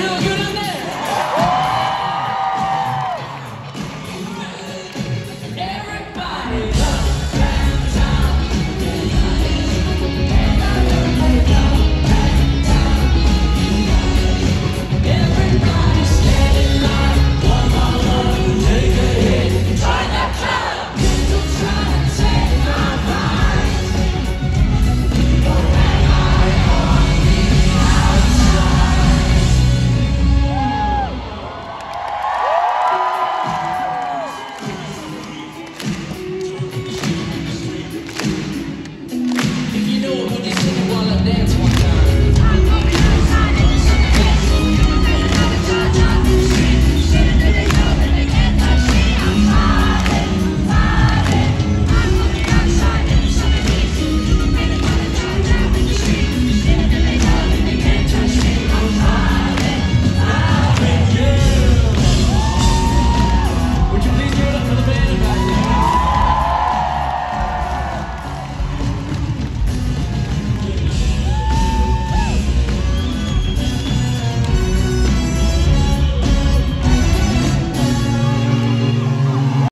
手を振る